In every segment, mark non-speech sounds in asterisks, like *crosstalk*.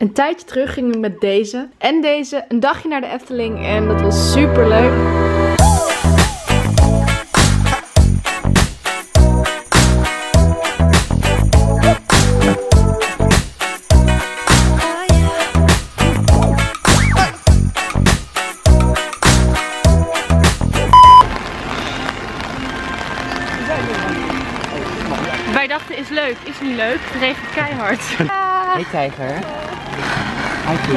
Een tijdje terug ging ik met deze en deze een dagje naar de Efteling en dat was super leuk. Wij dachten is leuk, is niet leuk. Het regent keihard. Hey tijger.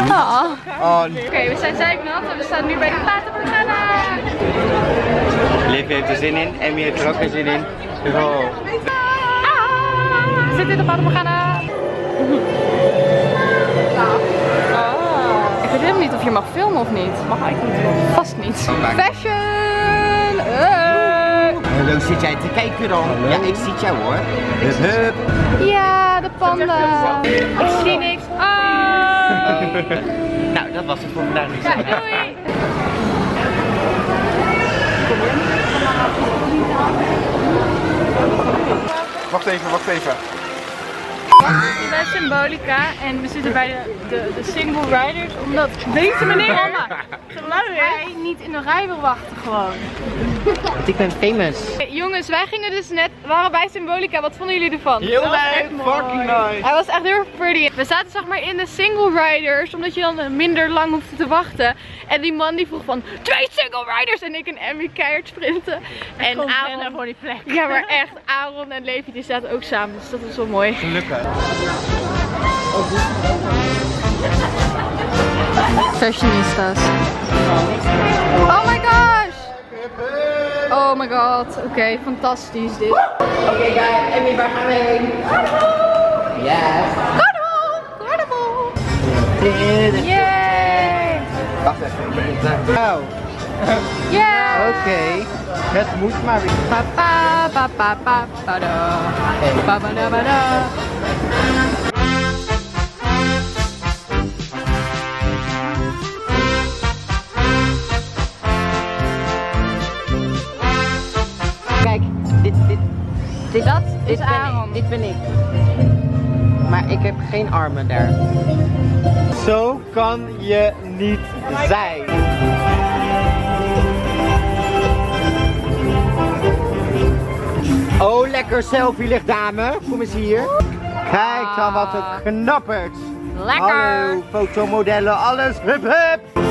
Ah. Oh, Oké, we zijn zeiknat en we staan nu bij de Morgana. Liv heeft er zin in, Emmy heeft er ook weer zin in. Oh. We zitten in de Fata Morgana. Ik weet helemaal niet of je mag filmen of niet. Mag eigenlijk niet. Vast niet. Fashion! Hey. Hallo, zit jij te kijken dan? Ja, ik zie jou hoor. Hup, hup. Ja, de panda. Ik zie niks. Ah. *laughs* Nou, dat was het voor vandaag. Ja, doei! Wacht even, wacht even. We zitten bij Symbolica en we zitten bij de, de, de single riders omdat deze meneer Mama hij niet in de rij wil wachten gewoon. Want ik ben famous. Hey, jongens, wij gingen dus net, waren bij Symbolica, wat vonden jullie ervan? Heel leuk, fucking nice. Hij was echt heel erg pretty. We zaten zeg maar in de single riders, omdat je dan minder lang hoefde te wachten. En die man die vroeg van, twee single riders! En ik en Emmy keihard sprinten. En Aaron, voor die plek. ja maar echt, Aaron en Levi die zaten ook samen, dus dat was wel mooi. Gelukkig. Fashionistas. Oh my gosh! Oh my god, oké, fantastisch dit. Oké guys, Emmy, waar gaan we heen? Yes. Carnival! Carnival! Yay! Wacht even. Oh, Yay! oké. Het moet maar weer. Pa pa pa pa pa pa da. Pa pa da pa da. Dit, Dat is dit ben Aaron. ik. Dit ben ik. Maar ik heb geen armen daar. Zo kan je niet zijn. Oh, lekker selfie ligt dame. Kom eens hier. Kijk dan wat een knappert. Lekker! Hallo, fotomodellen, alles. Hup, hup.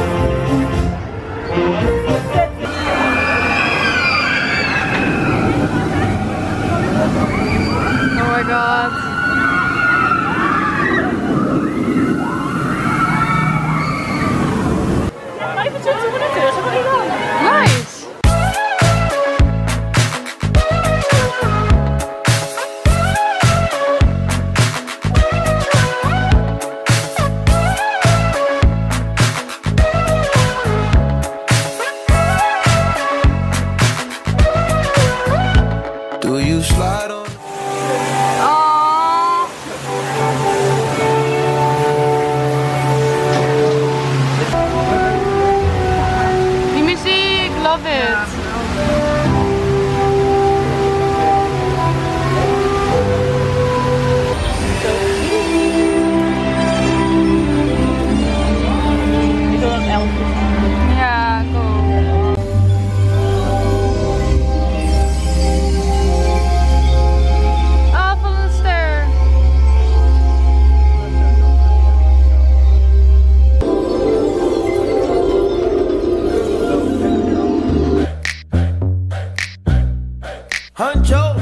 Huncho.